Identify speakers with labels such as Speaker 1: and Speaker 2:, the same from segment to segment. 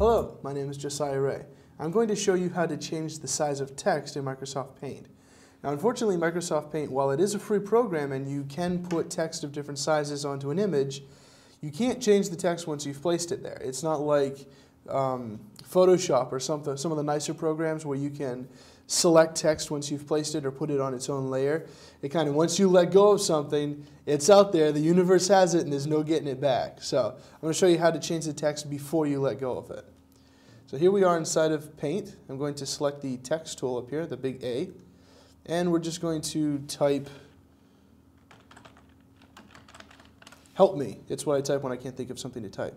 Speaker 1: Hello, my name is Josiah Rea. I'm going to show you how to change the size of text in Microsoft Paint. Now unfortunately Microsoft Paint, while it is a free program and you can put text of different sizes onto an image, you can't change the text once you've placed it there. It's not like um, Photoshop or something, some of the nicer programs where you can select text once you've placed it or put it on its own layer. It kind of, once you let go of something, it's out there, the universe has it, and there's no getting it back. So I'm going to show you how to change the text before you let go of it. So here we are inside of Paint. I'm going to select the text tool up here, the big A, and we're just going to type help me. It's what I type when I can't think of something to type.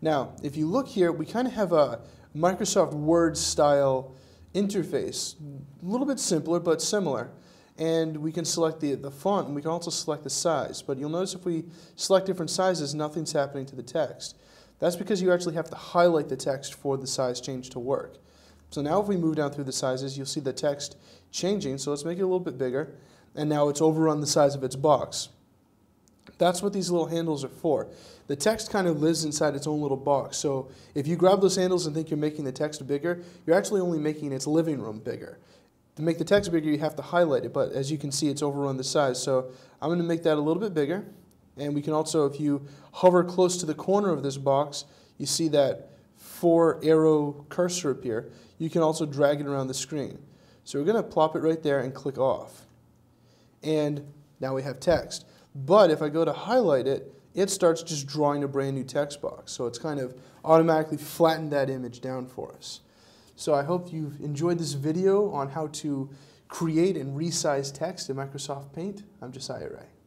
Speaker 1: Now, if you look here, we kind of have a Microsoft Word style interface. A little bit simpler, but similar. And we can select the, the font, and we can also select the size. But you'll notice if we select different sizes, nothing's happening to the text. That's because you actually have to highlight the text for the size change to work. So now if we move down through the sizes, you'll see the text changing. So let's make it a little bit bigger. And now it's overrun the size of its box. That's what these little handles are for. The text kind of lives inside its own little box. So if you grab those handles and think you're making the text bigger, you're actually only making its living room bigger. To make the text bigger, you have to highlight it, but as you can see, it's overrun the size. So I'm going to make that a little bit bigger. And we can also, if you hover close to the corner of this box, you see that four arrow cursor appear. You can also drag it around the screen. So we're going to plop it right there and click off. And now we have text. But if I go to highlight it, it starts just drawing a brand new text box. So it's kind of automatically flattened that image down for us. So I hope you've enjoyed this video on how to create and resize text in Microsoft Paint. I'm Josiah Rea.